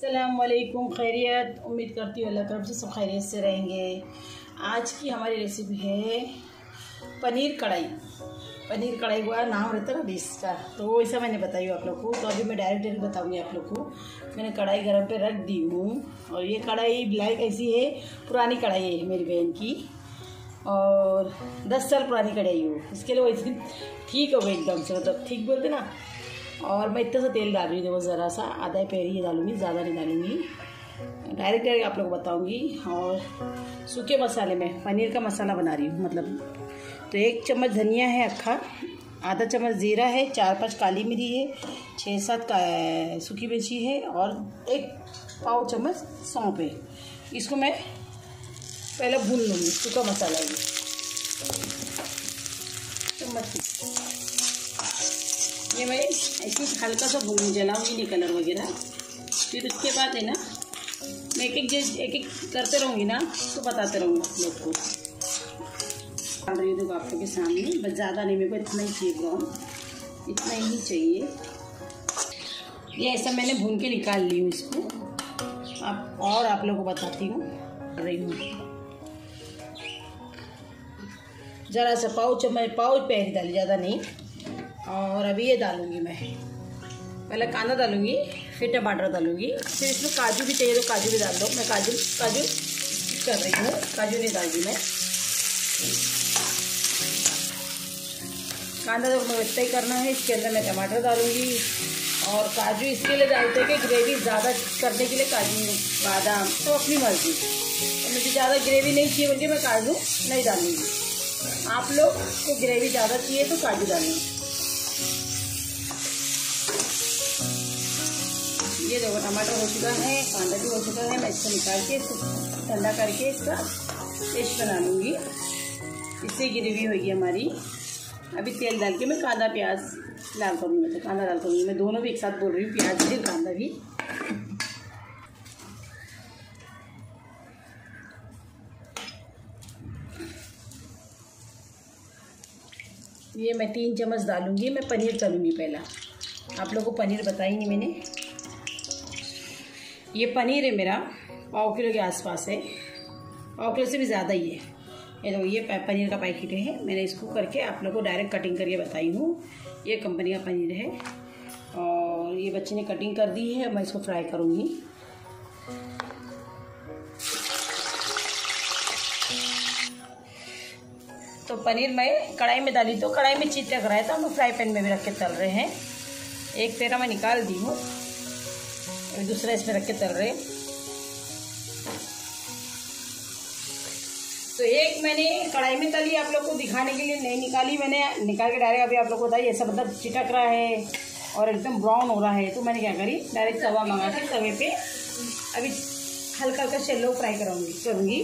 वालेकुम खैरियत। उम्मीद करती हूँ अल्लाह तरफ़ से सब खैरियत से रहेंगे। आज की हमारी रेसिपी है पनीर कढ़ाई। पनीर कढ़ाई हुआ, नाम रहता है ना डिश का। तो वो ऐसा मैंने बताई आप लोग को। तो अभी मैं डायरेक्ट डायरेक्ट बताऊँगी आप लोग को। मैंने कढ़ाई गर्म पे रख दी हूँ। और ये कढ़ाई ब्लैक ऐसी है, पुरानी कढ़ाई है मेरी बहन की। और दस साल पुरानी कढ़ाई हो इसके लिए वो इतनी ठीक हो गई एकदम से। मतलब ठीक बोलते ना और मैं इतना सा तेल डाल रही हूँ, देखो ज़रा सा, आधा पैर ही डालूँगी, ज़्यादा नहीं डालूँगी। डायरेक्ट डायरेक्ट आप लोग को बताऊँगी। और सूखे मसाले में, पनीर का मसाला बना रही हूँ मतलब। तो एक चम्मच धनिया है अक्खा आधा चम्मच ज़ीरा है, चार पाँच काली मिरी है छः सात का सूखी मिर्ची है और एक पाव चम्मच सौंप है। इसको मैं पहले भून लूँगी, सूखा मसाला ये चम्मच ये मैं ऐसे हल्का सा भून जलाऊँगी नहीं कलर वगैरह। फिर उसके बाद है ना, मैं एक एक जैसे एक एक करते रहूँगी ना तो बताते रहूँगी आप लोग को। डाल रही हूँ देखो आप लोग के सामने, बस ज़्यादा नहीं, मेरे को इतना ही चाहिए ब्राउन इतना ही चाहिए। ये ऐसा मैंने भून के निकाल ली हूँ इसको। आप, और आप लोग को बताती हूँ। रही हूँ। ज़रा सा पाउच, मैं पाउच पहन डाली, ज़्यादा नहीं। और अभी ये डालूँगी मैं। पहले कांदा डालूँगी, फिर टमाटर डालूँगी। फिर इसमें काजू भी चाहिए तो काजू भी डाल दो। मैं काजू काजू कर रही हूँ। काजू नहीं डाल दी मैं। कांदा तो इतना ही करना है। इसके अंदर मैं टमाटर डालूँगी। और काजू इसके लिए डालते हैं कि ग्रेवी ज़्यादा करने के लिए काजू, बादाम तो अपनी मर्ज़ी। तो मुझे ज़्यादा ग्रेवी नहीं चाहिए मुझे मैं काजू नहीं डालूँगी। आप लोग को ग्रेवी ज़्यादा चाहिए तो काजू डालेंगे ये देखो टमाटर हो चुका है, कांदा भी हो चुका है, मैं इसको निकाल के इसको ठंडा करके इसका पेस्ट बना लूँगी। इससे ग्रेवी होगी हमारी। अभी तेल डाल के मैं कांदा, प्याज डाल करूँगी मतलब कांदा डाल करूँगी मैं दोनों भी एक साथ बोल रही हूँ, प्याज भी कांदा भी। ये मैं तीन चम्मच डालूँगी, मैं पनीर तलूँगी पहला। आप लोगों को पनीर बताई नहीं मैंने। ये पनीर है मेरा, पाव किलो के आसपास है। पाव किलो से भी ज़्यादा ही है। ये देखो, ये पनीर का पैकेट है। मैंने इसको करके आप लोगों को डायरेक्ट कटिंग करके बताई हूँ। ये कंपनी का पनीर है। और ये बच्चे ने कटिंग कर दी है। मैं इसको फ्राई करूँगी। तो पनीर मैं कढ़ाई में डाली तो कढ़ाई में चीट है तो हम फ्राई पैन में भी रख के तल रहे हैं। एक पेरा मैं निकाल दी हूँ। दूसरा इसमें रख के तल रहे तो एक मैंने कढ़ाई में तली, आप लोग को दिखाने के लिए नहीं निकाली मैंने। निकाल के डायरेक्ट अभी आप लोग को बताइए, ऐसा मतलब चिटक रहा है और एकदम ब्राउन हो रहा है। तो मैंने क्या करी, डायरेक्ट तवा मंगा के तवे पे। अभी हल्का हल्का शेलो फ्राई करूँगी करूँगी।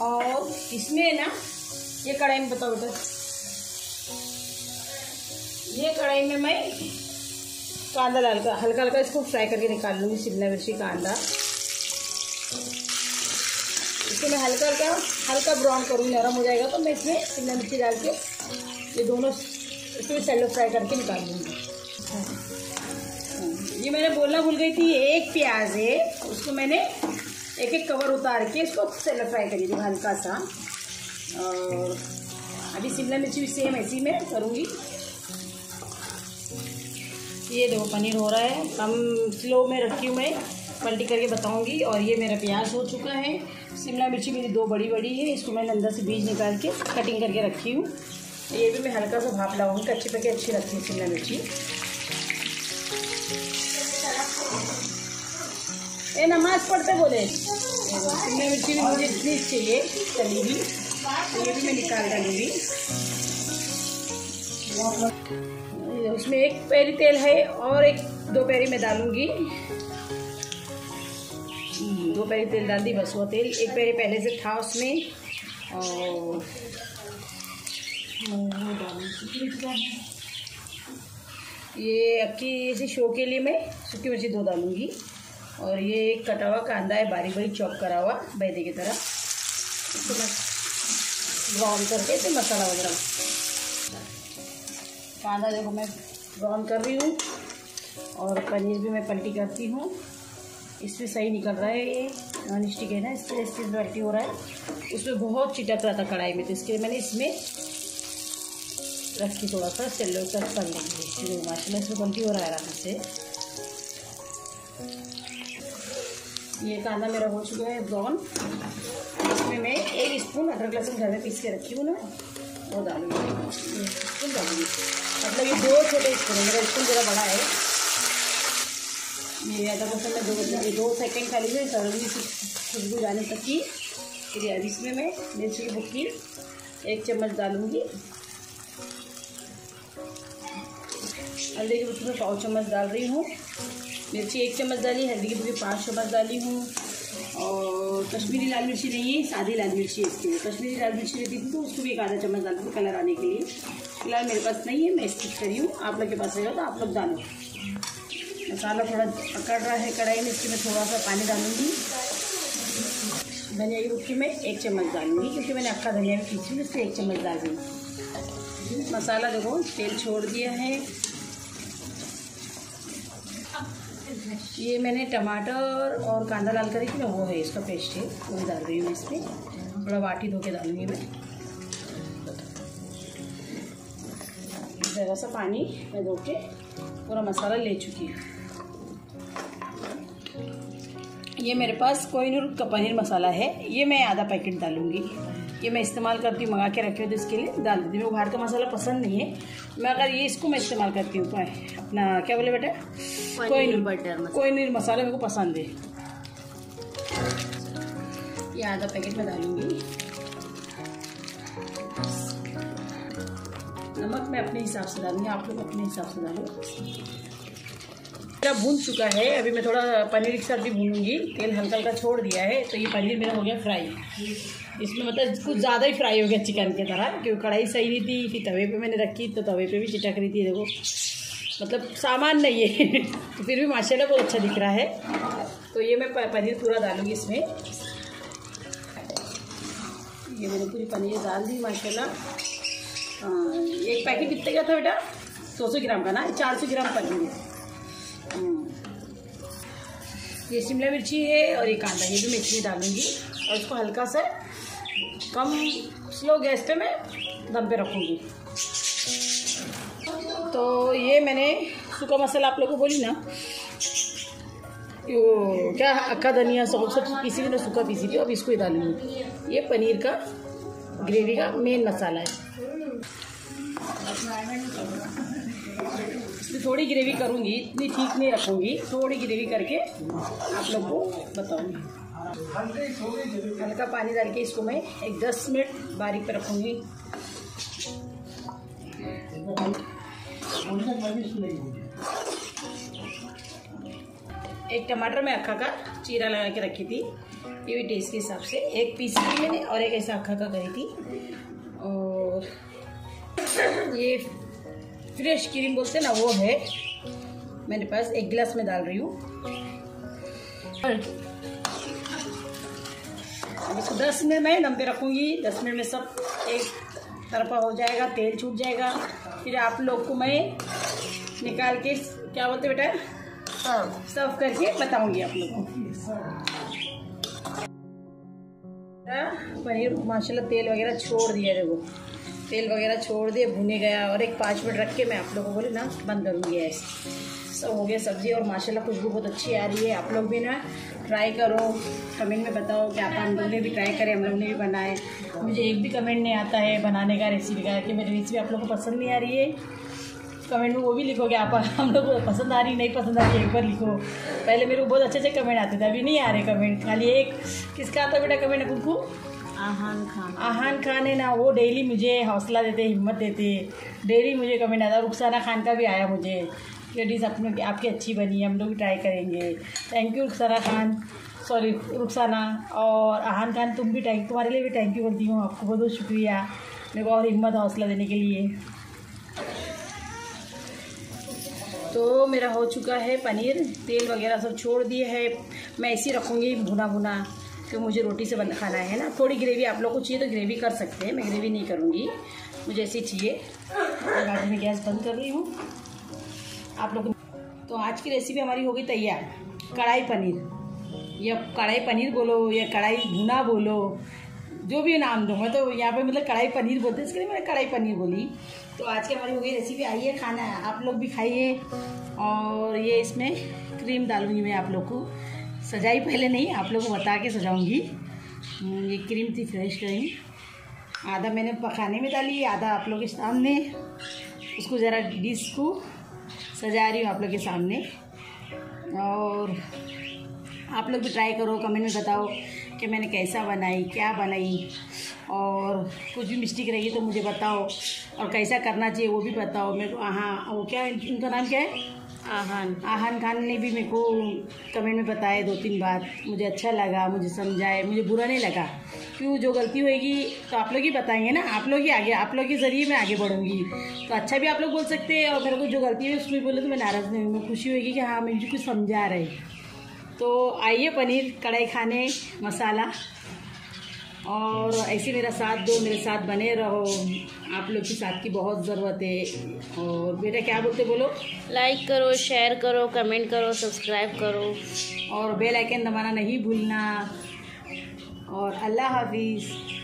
और इसमें ना, ये कढ़ाई में बताओ बेटा। ये कढ़ाई में मैं कांदा डाल कर, हल्का हल्का इसको फ्राई करके निकाल लूँगी, शिमला मिर्ची कांदा। इसको मैं हल्का हल्का हल्का ब्राउन करूँगी, नरम हो जाएगा तो मैं इसमें शिमला मिर्ची डाल के ये दोनों इसको भी सेलो फ्राई करके निकाल लूँगी। ये मैंने बोलना भूल गई थी एक प्याज है, उसको मैंने एक एक कवर उतार के इसको सेलो फ्राई करी थी, हल्का सा। और अभी शिमला मिर्ची भी सेम ऐसी मैं करूँगी। ये देखो, पनीर हो रहा है। कम स्लो में रखी हूँ मैं। पलटी करके बताऊँगी। और ये मेरा प्याज हो चुका है। शिमला मिर्ची मेरी दो बड़ी बड़ी है। इसको मैंने अंदर से बीज निकाल के कटिंग करके रखी हूँ। ये भी मैं हल्का सा भाप लगाऊँगी कच्ची पके अच्छी रखी हूँ शिमला मिर्ची। ये नमाज़ पढ़ते बोले? शिमला मिर्ची भी मुझे इतनी चाहिए चली तो ये भी मैं निकाल डालूँगी। उसमें एक पैरी तेल है और एक दो पैरी में डालूँगी। दो पैरी तेल डाल दी, बस वो तेल। एक पैरी पहले से था उसमें और ये अक्की ऐसे शो के लिए मैं सूखी मिर्ची दो डालूँगी। और ये एक कटा हुआ कांदा है, बारीक बारीक चॉप करा हुआ बैदे की तरह। ब्राउन करके इसे मसाला वगैरह कांदा देखो मैं ब्राउन कर रही हूँ और पनीर भी मैं पलटी करती हूँ। इसमें सही निकल रहा है ये नॉन स्टिक है ना इसलिए इससे वैरायटी हो रहा है। उसमें बहुत चिटक रहा था कढ़ाई में तो इसके लिए मैंने इसमें रखी थोड़ा सा चलो कट कर लेंगे माशा इसमें गलती हो रहा है आराम से। ये कांदा मेरा हो चुका है ब्राउन इसमें मैं एक स्पून अदरक लहसुन घर में पीस के रखी हूँ ना। वो डालूँगी डालूँगी मतलब ये दो छोटे स्पून मेरा स्पून ज़रा बड़ा है ये अदरक लहसुन में दो दो सेकेंड खाली में सब्ज़ी खुशबू जाने तक की फिर अब इसमें मैं मिर्ची की बुक्की एक चम्मच डालूँगी हल्दी की बुक्की में पाँच चम्मच डाल रही हूँ। मिर्ची एक चम्मच डाली, हल्दी की पूरी पाँच चम्मच डाली हूँ। और कश्मीरी लाल मिर्ची नहीं है, सादी लाल मिर्ची इसके लिए। कश्मीरी लाल मिर्ची रहती थी तो उसको भी एक आधा चम्मच डालती हूँ कलर आने के लिए। फ़िलहाल मेरे पास नहीं है, मैं स्किप करी हूँ। आप लोग के पास रहेगा तो आप लोग डालो। मसाला थोड़ा पकड़ रहा है कढ़ाई में, इसके मैं थोड़ा सा पानी डालूँगी। धनिया की रुखी में एक चम्मच डालूँगी, क्योंकि मैंने अक्का धनिया भी खींची थी उससे एक चम्मच डाल दी मसाला देखो, तेल छोड़ दिया है। ये मैंने टमाटर और कांदा डाल कर ना, वो है इसका पेस्ट है, वो भी डाल रही हूँ इसमें। थोड़ा वाटी धो के डालूँगी मैं। ज़रा सा पानी मैं धो के पूरा मसाला ले चुकी हूँ। ये मेरे पास कोहिनूर का पनीर मसाला है, ये मैं आधा पैकेट डालूँगी। ये मैं इस्तेमाल करती हूँ मंगा के रखे हुए तो इसके लिए डाल देती हूँ। बाहर का मसाला पसंद नहीं है। मैं अगर ये इसको मैं इस्तेमाल करती हूँ अपना क्या बोले बेटा? कोई नहीं बटर कोई नहीं मसाला मेरे को पसंद है। ये आधा पैकेट में डालूँगी। नमक मैं अपने हिसाब से डालूँगी आप लोग अपने हिसाब से डालो। मेरा भून चुका है अभी मैं थोड़ा पनीर के साथ भी भूनूँगी। तेल हल्का हल्का छोड़ दिया है तो ये पनीर मेरा हो गया फ्राई। इसमें मतलब कुछ ज़्यादा ही फ्राई हो गया चिकन की तरह, क्योंकि कढ़ाई सही नहीं थी, फिर तवे पे मैंने रखी तो तवे पे भी चिटक रही थी, देखो। मतलब सामान नहीं है। तो फिर भी माशाल्लाह बहुत अच्छा दिख रहा है। तो ये मैं पनीर पूरा डालूँगी इसमें। ये मैंने पूरी पनीर डाल दी, माशाल्लाह। हाँ एक पैकेट कितने का था बेटा? सौ सौ ग्राम का ना? चार सौ ग्राम पनीर ये शिमला मिर्ची है और ये कांदा ये भी मिर्ची डालूँगी। और इसको हल्का सा कम स्लो गैस पे मैं दम पे रखूँगी। तो ये मैंने सूखा मसाला आप लोगों को बोली ना वो क्या अक्का धनिया सब सब पीसी थी सूखा पीसी थी, अब इसको ही डालूँगी। ये पनीर का ग्रेवी का मेन मसाला है। थोड़ी ग्रेवी करूँगी, इतनी ठीक नहीं रखूँगी, थोड़ी ग्रेवी करके आप लोग को बताऊँगी। हल्का पानी डाल के इसको मैं एक दस मिनट बारीक पर रखूँगी। एक टमाटर मैं अखा का चीरा लगा के रखी थी, ये भी टेस्ट के हिसाब से। एक पीस की मैंने और एक ऐसा अखा का करी थी। और ये फ्रेश क्रीम बोलते ना, वो है। मेरे पास एक गिलास में डाल रही हूँ। इसको दस मिनट मैं दम पे रखूँगी। दस मिनट में सब एक तरफा हो जाएगा तेल छूट जाएगा। फिर आप लोग को मैं निकाल के क्या बोलते बेटा? सर्व करके बताऊँगी आप लोग को। पनीर माशाल्लाह तेल वगैरह छोड़ दिया देखो। तेल वगैरह छोड़ दिए भुने गया। और एक पाँच मिनट रख के मैं आप लोगों को बोले ना बंद करूँगी ऐसे। हो गया सब्ज़ी और माशाल्लाह खुशबू बहुत अच्छी आ रही है। आप लोग भी ना ट्राई करो। कमेंट में बताओ कि आप हम लोग ने भी ट्राई करें हम लोग ने भी बनाए। मुझे एक भी कमेंट नहीं आता है बनाने का रेसिपी का कि मेरी रेसिपी आप लोग को पसंद नहीं आ रही है। कमेंट में वो भी लिखोगे आप हम लोग को पसंद आ रही नहीं पसंद आ रही एक बार लिखो। पहले मेरे को बहुत अच्छे अच्छे कमेंट आते थे अभी नहीं आ रहे कमेंट खाली एक किसका आता बेटा कमेंट कुकू? आहान खान। आहान खान है ना वो डेली मुझे हौसला देते हिम्मत देते। डेली मुझे कमेंट आता रुखसाना खान का भी आया मुझे। लेडीज़ अपने आपकी अच्छी बनी है, हम लोग ट्राई करेंगे। Thank you Rukhsana Khan. Sorry Rukhsana और आहान खान, तुम भी थैंक तुम्हारे लिए भी थैंक यू बोलती हूँ। आपको बहुत बहुत शुक्रिया। मेरे को और हिम्मत हौसला देने के लिए। तो मेरा हो चुका है पनीर। तेल वगैरह सब छोड़ दिए है। मैं ऐसे रखूँगी भुना भुना, कि मुझे रोटी से बन, खाना है ना। थोड़ी ग्रेवी आप लोग को चाहिए तो ग्रेवी कर सकते हैं। मैं ग्रेवी नहीं करूँगी। मुझे ऐसी चाहिए। गाड़ी में गैस बंद कर रही हूँ। आप लोग तो आज की रेसिपी हमारी होगी तैयार। कढ़ाई पनीर। या कढ़ाई पनीर बोलो या कढ़ाई भुना बोलो जो भी नाम दो मैं तो यहाँ पे मतलब कढ़ाई पनीर बोलते हैं इसके लिए मैंने कढ़ाई पनीर बोली। तो आज की हमारी हो गई रेसिपी आइए खाना है आप लोग भी खाइए। और ये इसमें क्रीम डालूँगी मैं आप लोग को। सजाई पहले नहीं आप लोग को बता के सजाऊँगी। हम्म, ये क्रीम थी फ्रेश क्रीम आधा मैंने पकाने में डाली आधा आप लोग के सामने। उसको ज़रा डिश को सजा रही हूँ आप लोग के सामने। और आप लोग भी ट्राई करो कमेंट में बताओ कि मैंने कैसा बनाई, क्या बनाई। और कुछ भी मिस्टेक रही तो मुझे बताओ। और कैसा करना चाहिए वो भी बताओ। मेरे को हाँ वो क्या इनका नाम क्या है? आहान। आहान खान ने भी मेरे को कमेंट में बताया दो तीन बात। मुझे अच्छा लगा, मुझे समझाए मुझे बुरा नहीं लगा। क्यों? जो गलती होएगी तो आप लोग ही बताएँगे ना। आप लोग ही आगे, आप लोग के ज़रिए मैं आगे बढ़ूँगी। तो अच्छा भी आप लोग बोल सकते हैं और मेरे को जो गलती है उसमें बोले तो मैं नाराज़ नहीं हूँ। मैं खुशी होगी कि हाँ मुझे कुछ समझा रहे। तो आइए पनीर कढ़ाई खाने, मसाला। और ऐसे मेरा साथ दो मेरे साथ बने रहो। आप लोग की साथ की बहुत ज़रूरत है और बेटा क्या बोलते बोलो? लाइक करो शेयर करो कमेंट करो सब्सक्राइब करो। और बेल आइकन दबाना नहीं भूलना। और अल्लाह हाफिज़।